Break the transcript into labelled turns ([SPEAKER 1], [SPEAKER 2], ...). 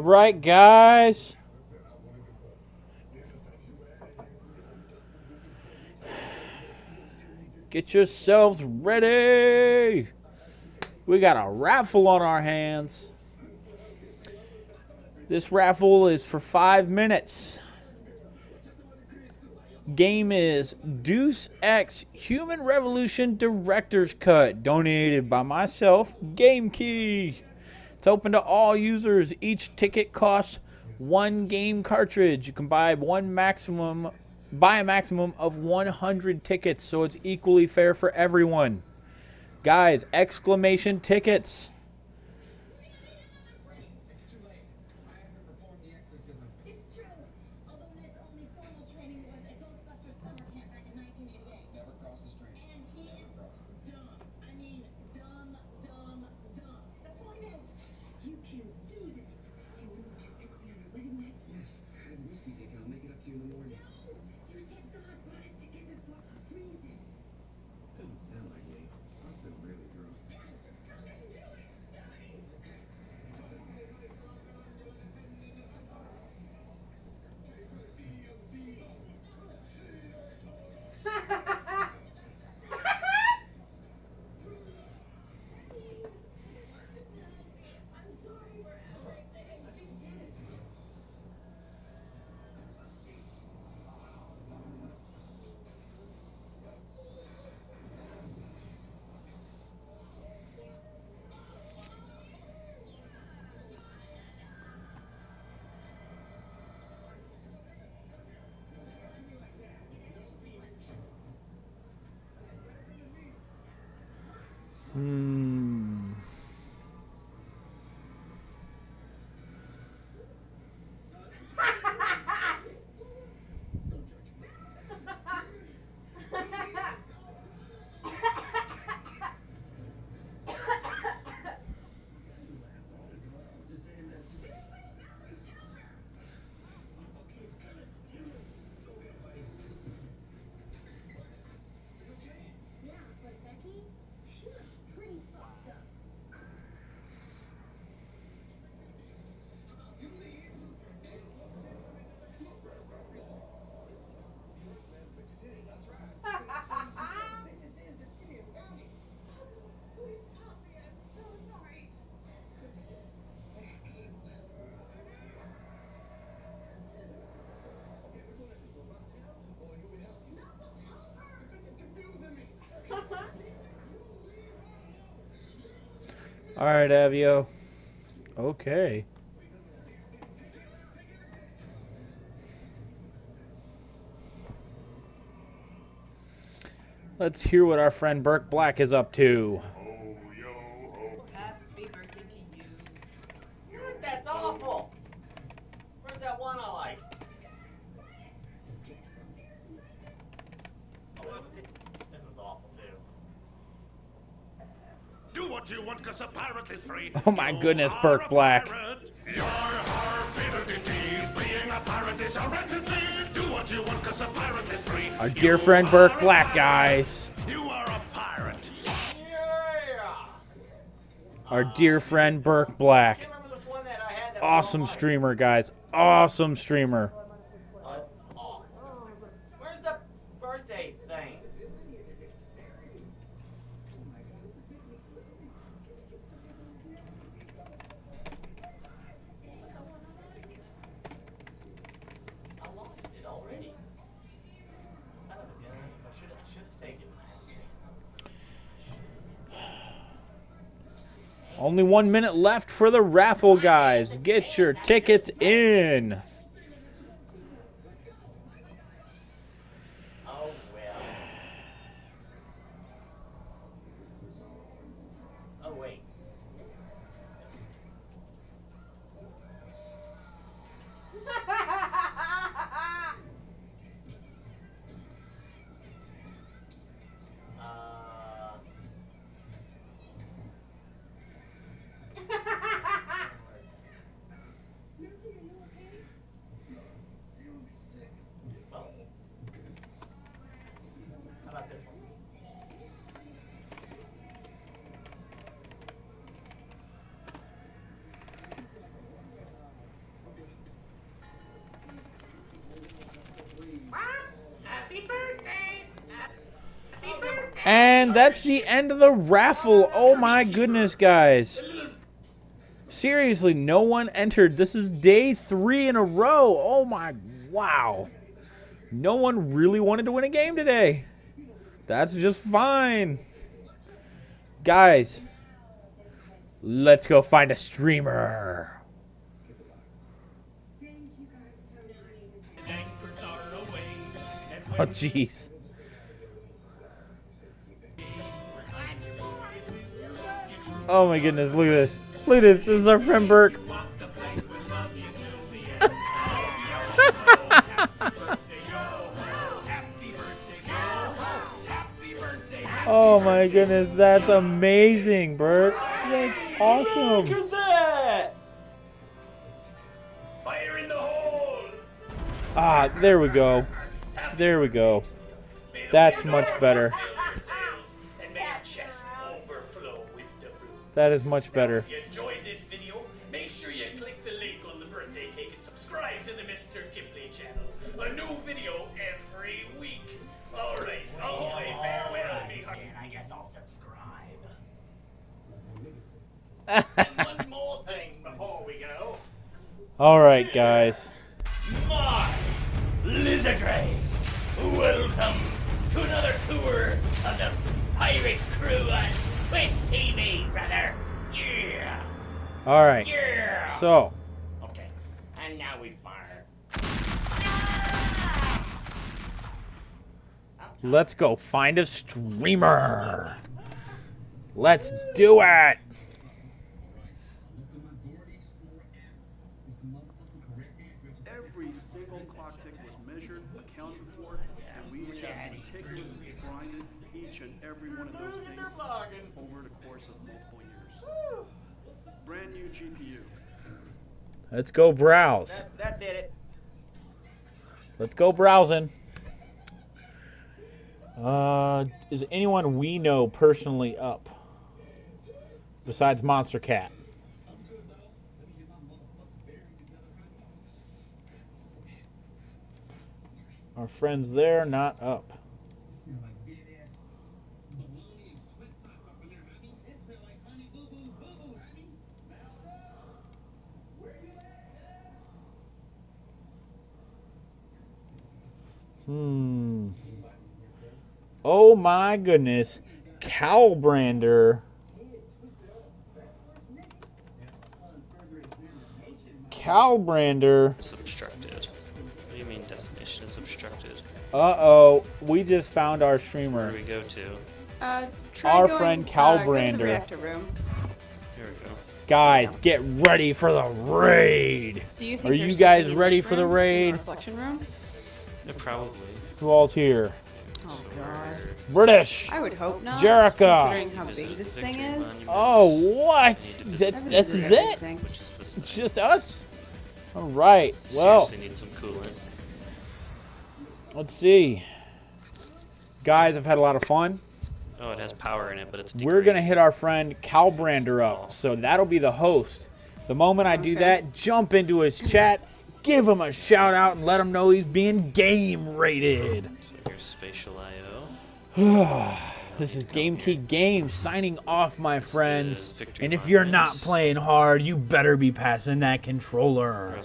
[SPEAKER 1] All right, guys. Get yourselves ready. We got a raffle on our hands. This raffle is for five minutes. Game is Deus Ex Human Revolution Director's Cut, donated by myself, Game Key. It's open to all users. Each ticket costs one game cartridge. You can buy one maximum buy a maximum of 100 tickets, so it's equally fair for everyone. Guys, exclamation tickets. All right, Avio. Okay. Let's hear what our friend Burke Black is up to.
[SPEAKER 2] Happy birthday to you.
[SPEAKER 3] That's awful. Where's that one I like? Oh, this one's- this one's awful too.
[SPEAKER 4] Do what you want, cause a pirate free.
[SPEAKER 1] Oh my
[SPEAKER 4] You
[SPEAKER 1] goodness, Burke Black.
[SPEAKER 4] pirate. You're our. Being a pirate is a rented thing. Do what you want, cause a free.
[SPEAKER 1] Our dear friend Burke Black, guys.
[SPEAKER 4] You are a pirate.
[SPEAKER 3] Yeah.
[SPEAKER 1] Our dear friend Burke Black.
[SPEAKER 3] can't remember one that I had that
[SPEAKER 1] Awesome streamer, guys. Awesome streamer.
[SPEAKER 3] Oh, that's awful. Where's the birthday thing? I lost it already. Son of a gun. I should I should have saved it when I had a chance.
[SPEAKER 1] Only one minute left for the raffle, guys. Get your tickets in. And that's the end of the raffle. Oh my goodness, guys. Seriously, no one entered. This is day three in a row. Oh my, wow. No one really wanted to win a game today. That's just fine. Guys, let's go find a streamer.
[SPEAKER 3] Anchors are away, and
[SPEAKER 1] Oh, jeez. Oh my goodness, look at this. Look at this. This is our friend Burke.
[SPEAKER 3] walk the plank, we'll love you till the end. Happy birthday, yo. Happy birthday.
[SPEAKER 1] Oh my goodness, that's amazing, Burke. That's awesome.
[SPEAKER 3] Who's that? Fire in the hole.
[SPEAKER 1] Ah, there we go. There we go. That's much better. That is much better.
[SPEAKER 3] If you enjoyed this video, make sure you click the link on the birthday cake and subscribe to the Mr. Kipley channel. A new video every week. Alright, ahoy, farewell, me heart. I guess I'll subscribe. and one more thing before we go.
[SPEAKER 1] All right, guys.
[SPEAKER 3] My Lizard Ray, welcome to another tour of the Pirate Crew on Twitch TV, brother. Yeah,
[SPEAKER 1] All right.
[SPEAKER 3] yeah.
[SPEAKER 1] So,
[SPEAKER 3] Okay, and now we fire.
[SPEAKER 1] let's go find a streamer. Let's do it.
[SPEAKER 2] Every single clock tick was measured, accounted for, and we just meticulously grinded each and every one of those things over the course of multiple years. Brand new GPU.
[SPEAKER 1] Let's go browse.
[SPEAKER 3] That did it.
[SPEAKER 1] Let's go browsing. Uh, is anyone we know personally up besides Monster Cat? Our friends there not up. Hmm. Oh my goodness. Calbrander. Calbrander.
[SPEAKER 5] is obstructed. What do you mean destination is obstructed?
[SPEAKER 1] Uh oh. We just found our
[SPEAKER 5] Where do
[SPEAKER 1] streamer.
[SPEAKER 5] we go to?
[SPEAKER 6] Uh, try
[SPEAKER 1] Our
[SPEAKER 6] going,
[SPEAKER 1] friend
[SPEAKER 6] uh, go to the
[SPEAKER 1] Brander.
[SPEAKER 6] reactor room.
[SPEAKER 5] Here we go.
[SPEAKER 1] Guys, get ready for the raid.
[SPEAKER 6] So you think
[SPEAKER 1] Are you guys ready
[SPEAKER 6] this
[SPEAKER 1] for the
[SPEAKER 6] room? In
[SPEAKER 1] raid?
[SPEAKER 6] reflection room?
[SPEAKER 5] Yeah, probably.
[SPEAKER 1] Who all's here?
[SPEAKER 6] Oh god.
[SPEAKER 1] British.
[SPEAKER 6] I would hope not.
[SPEAKER 1] Jericho.
[SPEAKER 6] Considering how
[SPEAKER 5] Visit
[SPEAKER 6] big this thing is.
[SPEAKER 5] monument.
[SPEAKER 1] Oh, what?
[SPEAKER 5] I need to visit
[SPEAKER 1] That, that's
[SPEAKER 6] visited
[SPEAKER 1] it?
[SPEAKER 6] everything.
[SPEAKER 5] Which is this
[SPEAKER 1] It's just us? All right. Well,
[SPEAKER 5] Seriously need some coolant.
[SPEAKER 1] let's see. Guys, I've had a lot of fun.
[SPEAKER 5] Oh, it has power in it, but it's
[SPEAKER 1] We're going to hit our friend Calbrander up. So that'll be the host. The moment I do that, jump into his chat, give him a shout out, and let him know he's being game rated.
[SPEAKER 5] So here's spatial IO.
[SPEAKER 1] This is Game Games signing off, my friends. And if you're not playing hard, you better be passing that controller.